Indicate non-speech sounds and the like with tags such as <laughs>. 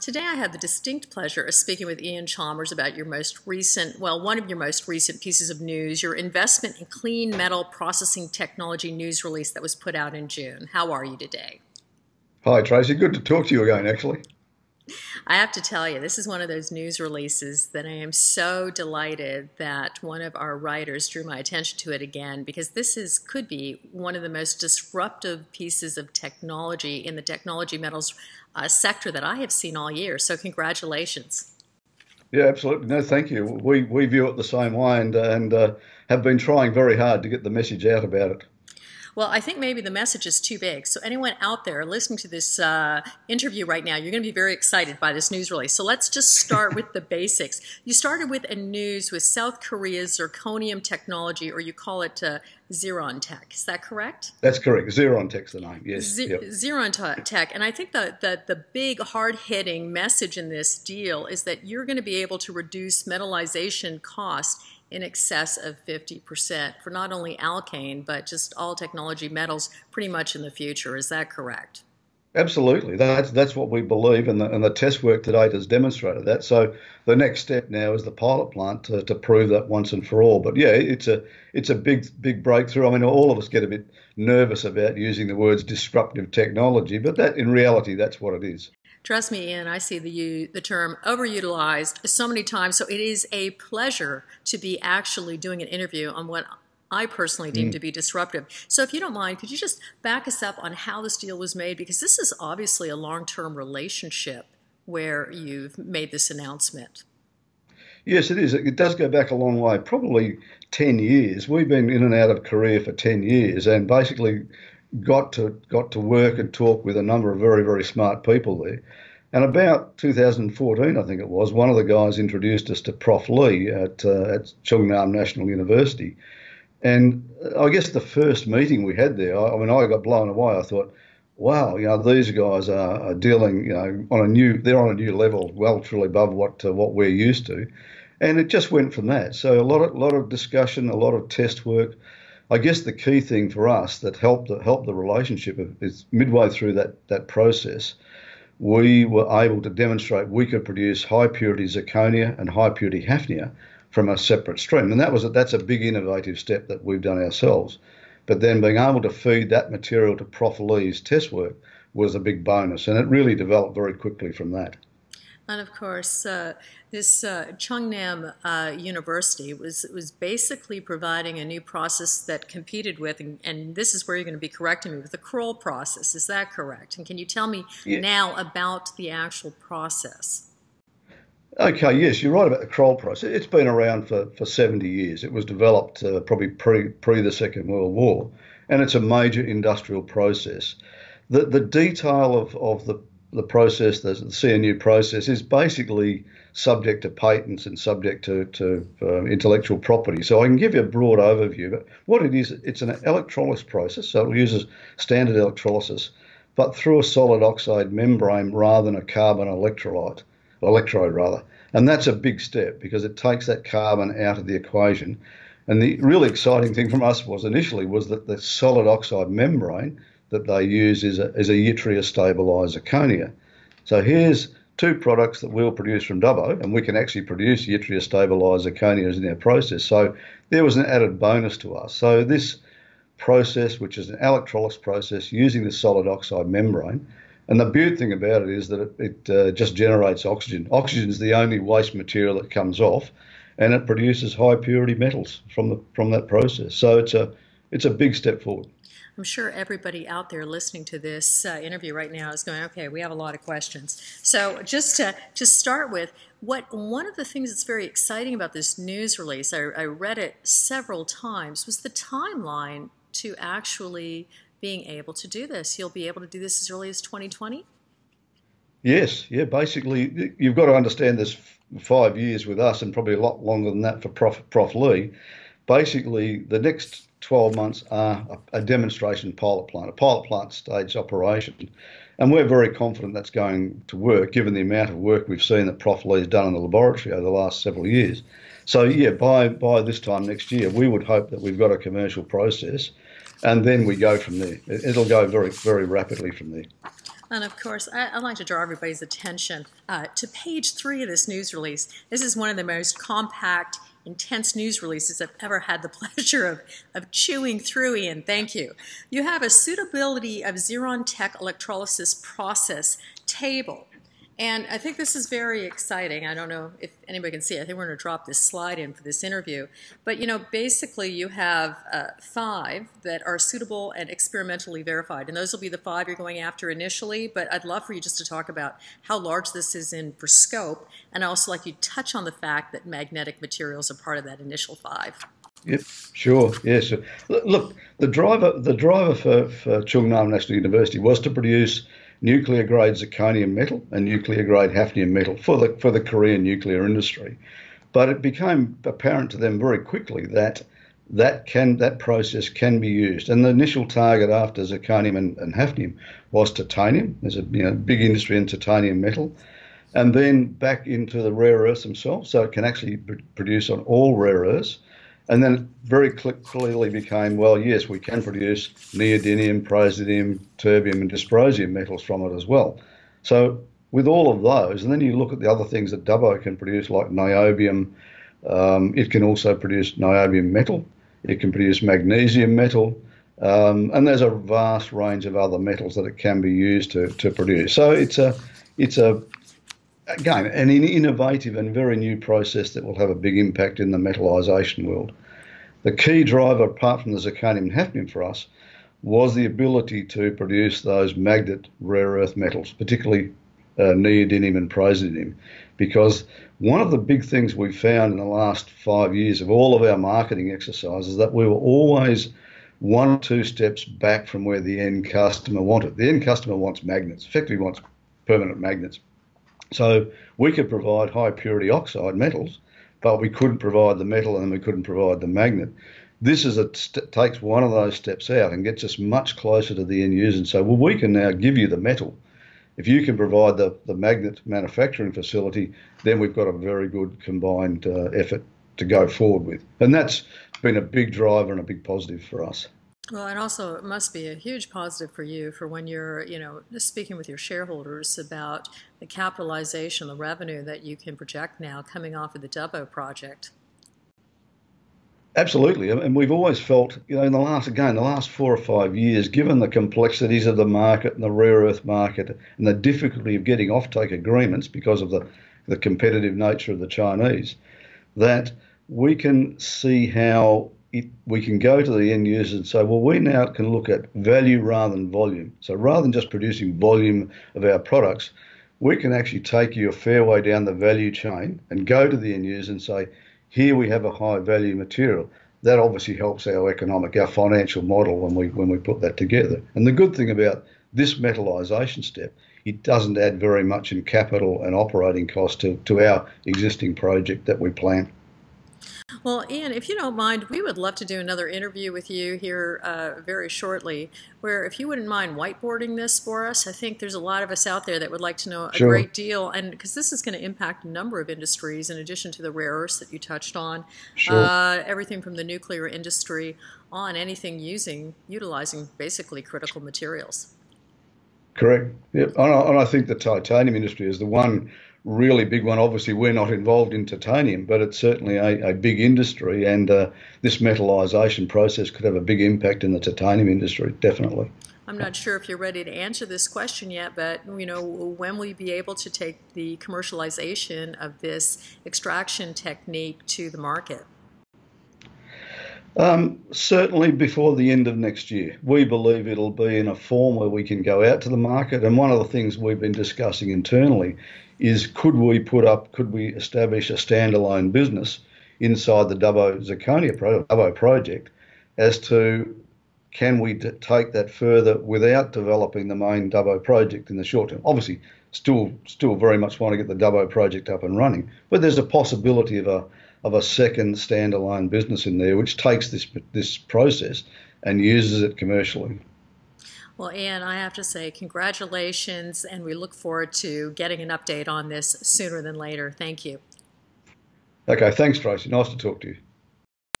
Today, I have the distinct pleasure of speaking with Ian Chalmers about your most recent, well, one of your most recent pieces of news, your investment in clean metal processing technology news release that was put out in June. How are you today? Hi, Tracy. Good to talk to you again, actually. I have to tell you, this is one of those news releases that I am so delighted that one of our writers drew my attention to it again because this is could be one of the most disruptive pieces of technology in the technology metals uh, sector that I have seen all year. So, congratulations. Yeah, absolutely. No, thank you. We, we view it the same way and, and uh, have been trying very hard to get the message out about it. Well, I think maybe the message is too big. So, anyone out there listening to this uh, interview right now, you're going to be very excited by this news release. So, let's just start with the <laughs> basics. You started with a news with South Korea's zirconium technology, or you call it uh, Ziron Tech. Is that correct? That's correct. Ziron Tech's the name. Yes. Z- yep. Ziron Tech, and I think the, the the big hard hitting message in this deal is that you're going to be able to reduce metallization costs in excess of 50% for not only alkane, but just all technology metals pretty much in the future. Is that correct? Absolutely. That's, that's what we believe, and the, and the test work to date has demonstrated that. So the next step now is the pilot plant to, to prove that once and for all. But yeah, it's a it's a big big breakthrough. I mean, all of us get a bit nervous about using the words disruptive technology, but that in reality, that's what it is. Trust me, Ian, I see the, the term overutilized so many times. So it is a pleasure to be actually doing an interview on what I personally deem mm. to be disruptive. So if you don't mind, could you just back us up on how this deal was made? Because this is obviously a long term relationship where you've made this announcement. Yes, it is. It does go back a long way, probably 10 years. We've been in and out of Korea for 10 years and basically got to got to work and talk with a number of very very smart people there. And about 2014, I think it was, one of the guys introduced us to Prof. Lee at uh, at Chungnam National University. And I guess the first meeting we had there, I, I mean, I got blown away. I thought, wow, you know, these guys are, are, dealing, you know, on a new, they're on a new level, well, truly above what uh, what we're used to. And it just went from that. So a lot of lot of discussion, a lot of test work, I guess the key thing for us that helped helped the relationship is midway through that that process, we were able to demonstrate we could produce high purity zirconia and high purity hafnia from a separate stream, and that was a, that's a big innovative step that we've done ourselves. But then being able to feed that material to Prof. Lee's test work was a big bonus, and it really developed very quickly from that. And of course, uh, this uh, Chungnam uh, University was was basically providing a new process that competed with, and, and, this is where you're going to be correcting me with the Kroll process. Is that correct? And can you tell me yeah. now about the actual process? Okay, yes, you're right about the Kroll process. It's been around for, for 70 years. It was developed uh, probably pre pre the Second World War, and it's a major industrial process. The the detail of, of the the process, the CNU process, is basically subject to patents and subject to, to uh, intellectual property. So I can give you a broad overview. But what it is, it's an electrolysis process. So it uses standard electrolysis, but through a solid oxide membrane rather than a carbon electrolyte, electrode rather. And that's a big step because it takes that carbon out of the equation. And the really exciting thing from us was initially was that the solid oxide membrane that they use is a, is a yttria stabilized zirconia. So here's two products that we'll produce from Dubbo, and we can actually produce yttria stabilized zirconias in our process. So there was an added bonus to us. So this process, which is an electrolysis process using the solid oxide membrane, and the beauty thing about it is that it, it uh, just generates oxygen. Oxygen is the only waste material that comes off, and it produces high purity metals from the from that process. So it's a it's a big step forward. I'm sure everybody out there listening to this uh, interview right now is going, okay, we have a lot of questions. So just to, to start with, what one of the things that's very exciting about this news release, I, I read it several times, was the timeline to actually being able to do this. You'll be able to do this as early as 2020? Yes, yeah. Basically, you've got to understand this five years with us, and probably a lot longer than that for Prof, Prof Lee. Basically, the next 12 months are a, demonstration pilot plant, a pilot plant stage operation. And we're very confident that's going to work given the amount of work we've seen that Prof. Lee has done in the laboratory over the last several years. So, yeah, by, by this time next year, we would hope that we've got a commercial process and then we go from there. It'll go very, very rapidly from there. And of course, I, would like to draw everybody's attention uh, to page three of this news release. This is one of the most compact, intense news releases I've ever had the <laughs> pleasure of, of chewing through, Ian. Thank you. You have a suitability of Ziron Tech electrolysis process table and I think this is very exciting. I don't know if anybody can see. I think we're going to drop this slide in for this interview. But you know, basically, you have uh, five that are suitable and experimentally verified, and those will be the five you're going after initially. But I'd love for you just to talk about how large this is in for scope, and I also like you to touch on the fact that magnetic materials are part of that initial five. Yep, sure. Yes. Look, the driver, the driver for, for National University was to produce nuclear grade zirconium metal and nuclear grade hafnium metal for the for the Korean nuclear industry. But it became apparent to them very quickly that that can that process can be used. And the initial target after zirconium and, and hafnium was titanium. There's a you know, big industry in titanium metal. And then back into the rare earths themselves, so it can actually produce on all rare earths. And then very clearly became, well, yes, we can produce neodymium, praseodymium, terbium, and dysprosium metals from it as well. So with all of those, and then you look at the other things that Dubbo can produce, like niobium. Um, it can also produce niobium metal. It can produce magnesium metal. Um, and there's a vast range of other metals that it can be used to, to produce. So it's a it's a again, an innovative and very new process that will have a big impact in the metallisation world. The key driver, apart from the zirconium and hafnium for us, was the ability to produce those magnet rare earth metals, particularly uh, neodymium and praseodymium, because one of the big things we found in the last five years of all of our marketing exercises is that we were always one or two steps back from where the end customer wanted. The end customer wants magnets, effectively wants permanent magnets. So we could provide high purity oxide metals, but we couldn't provide the metal and we couldn't provide the magnet. This is a st- takes one of those steps out and gets us much closer to the end user and say, well, we can now give you the metal. If you can provide the, the magnet manufacturing facility, then we've got a very good combined uh, effort to go forward with. And that's been a big driver and a big positive for us. Well, and also it must be a huge positive for you for when you're, you know, speaking with your shareholders about the capitalization, the revenue that you can project now coming off of the Dubbo project. Absolutely, and we've always felt, you know, in the last again, the last four or five years, given the complexities of the market and the rare earth market and the difficulty of getting offtake agreements because of the the competitive nature of the Chinese, that we can see how we can go to the end users and say, well, we now can look at value rather than volume. So rather than just producing volume of our products, we can actually take you a fair way down the value chain and go to the end user and say, here we have a high value material. That obviously helps our economic, our financial model when we when we put that together. And the good thing about this metallisation step, it doesn't add very much in capital and operating cost to, to our existing project that we plan. Well, Ian, if you don't mind, we would love to do another interview with you here uh, very shortly, where if you wouldn't mind whiteboarding this for us, I think there's a lot of us out there that would like to know a sure. great deal, and because this is going to impact a number of industries in addition to the rare earths that you touched on, sure. uh, everything from the nuclear industry on anything using, utilizing basically critical materials. Correct. Yep. And I, and I think the titanium industry is the one really big one. Obviously, we're not involved in titanium, but it's certainly a, a big industry, and uh, this metallization process could have a big impact in the titanium industry, definitely. I'm not sure if you're ready to answer this question yet, but you know, when will you be able to take the commercialization of this extraction technique to the market? Um, certainly before the end of next year. We believe it'll be in a form where we can go out to the market. And one of the things we've been discussing internally is could we put up, could we establish a standalone business inside the Dubbo Zirconia pro, Dubbo project as to can we d- take that further without developing the main Dubbo project in the short term? Obviously, still still very much want to get the Dubbo project up and running, but there's a possibility of a of a second standalone business in there which takes this this process and uses it commercially. Well, Ian, I have to say congratulations, and we look forward to getting an update on this sooner than later. Thank you. Okay, thanks, Tracy. Nice to talk to you.